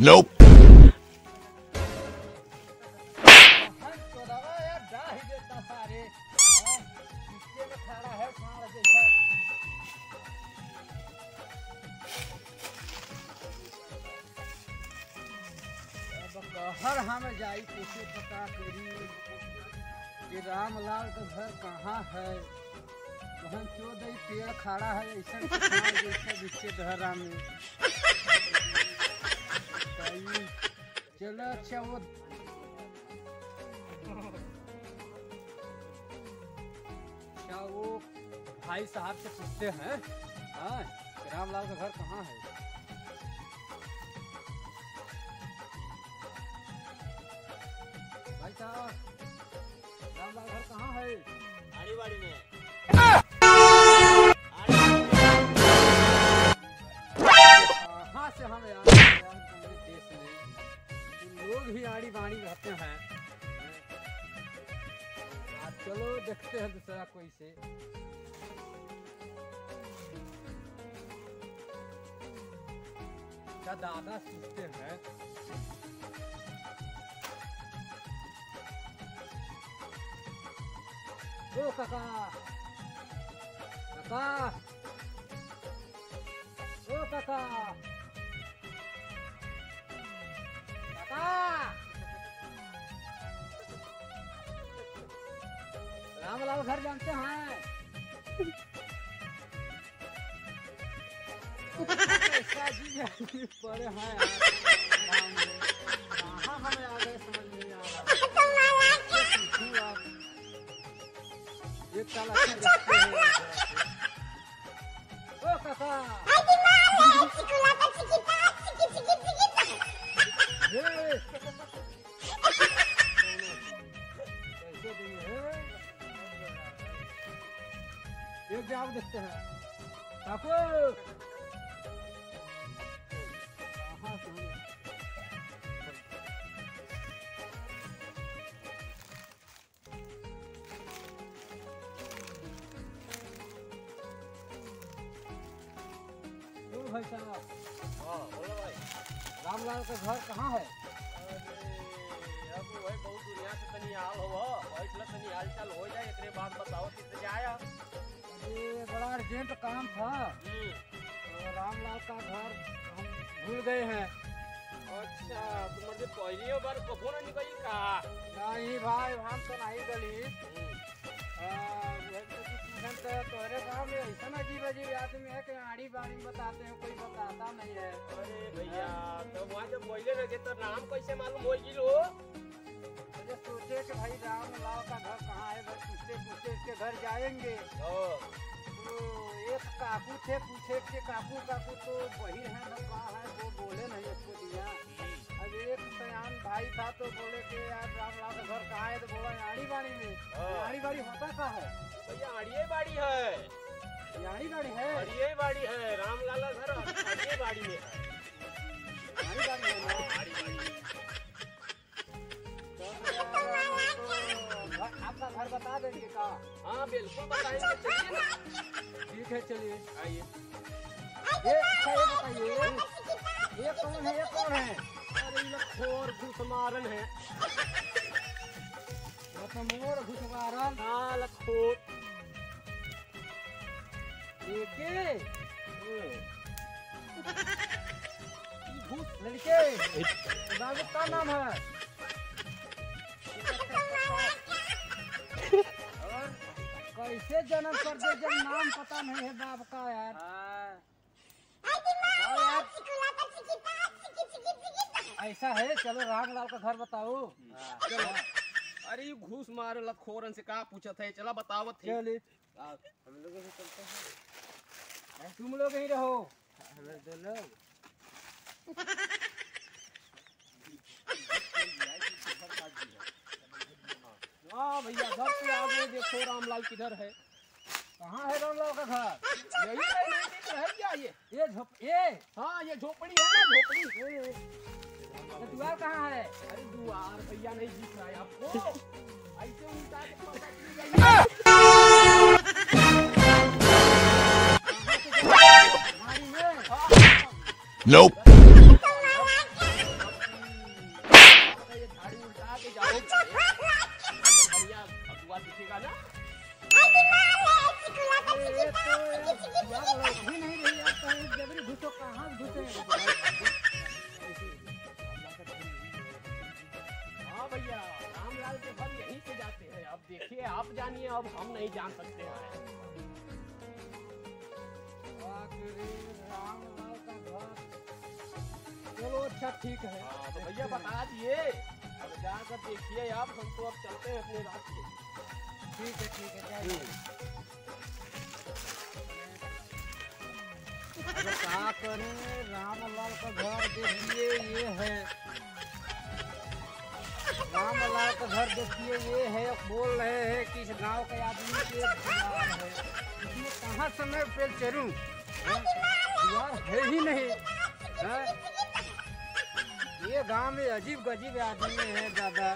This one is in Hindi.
Nope. हर हम जाई कैसे पता करी। कि रामलाल का घर कहाँ है? वहाँ क्यों दई पेड़ खड़ा है, ऐसा में। अच्छा वो क्या वो भाई साहब से पूछते हैं। हाँ रामलाल का घर कहाँ है? भाई साहब, रामलाल घर कहाँ है? आड़ीवाड़ी में। चलो देखते हैं दूसरा कोई से क्या दादा सोचते हैं ओ काका काका ओ काका काका रामलाल घर जानते हैं पड़े हैं कहाँ हमें आ गए समझ नहीं आ रहा? एक साल अच्छा हैं ओ काका देखते हैं भाई साहब। हाँ बोलो भाई रामलाल का घर कहाँ है वही बहुत दुनिया से हो ऐसला तनी हाल चाल हो जाए बाद अर्जेंट काम था। तो रामलाल का घर हम भूल गए हैं। अच्छा तुम्हारे पहली बार कबो ना निकली का? नहीं भाई हम तो नहीं गली। हम्म, तो तोहरे गाँव में ऐसा अजीब अजीब आदमी है कि आड़ी बाड़ी बताते हैं कोई बताता नहीं है। अरे भैया तो वहाँ जब बोले लगे तो नाम कैसे मालूम हो गिलो मुझे सोचे कि भाई रामलाल का घर कहाँ है पूछते पूछते इसके घर जाएँगे। तो एक काकू थे पूछे कि काकू काकू तो वही है ना कहाँ है? वो बोले नहीं उसको दिया। अब एक सयान भाई था तो बोले कि यार रामलाल का घर कहाँ है? तो बोला याड़ी बाड़ी में। हाँ। याड़ी बाड़ी होता कहाँ है? भैया आड़िए बाड़ी है। याड़ी बाड़ी है? आड़िए बाड़ी है रामलाला घर आड़िए बाड़ी में है। बता देंगे का हाँ बिल्कुल बताएँगे चलिए ना। ठीक है चलिए आइए। ये अच्छा ये बताइए ये कौन है ये कौन है? अरे ये लोग खोर घुस मारन है। मतलब मोर घुसवारन हाँ लखोर। लड़के। बाबू का नाम है? कैसे जन्म कर दे जब नाम पता नहीं है बाप का यार। ऐसा है? चलो रामलाल का घर बताओ। चलो। अरे ये घूस मारे लखोरन से कहा पूछत है? चला है चलिए। हम लोग भी चलते हैं। तुम लोग ही रहो। हमें लोग हाँ भैया घर देखो रामलाल किधर है? कहाँ है रामलाल का घर? यही है दिख रहा है क्या ये? ये झोप, ये? हाँ ये झोपड़ी है झोपड़ी। द्वार कहाँ है? अरे दुआर भैया नहीं दिख रहा है आपको। ऐसे उल्टा Nope. भैया रामलाल के फल यहीं से जाते हैं। अब देखिए आप जानिए अब हम नहीं जान सकते हैं चलो अच्छा ठीक है हाँ, तो भैया, बता दिए। अब जाकर देखिए आप हमको तो अब चलते हैं अपने रास्ते। ठीक है ठीक है क्या करें रामलाल का घर देखिए ये है रामलाल का घर देखिए, ये है बोल रहे हैं कि इस गाँव के आदमी के है इसमें कहाँ समय पे चलूँ? है ही नहीं हाँ? ये गाँव में अजीब गजीब आदमी है दादा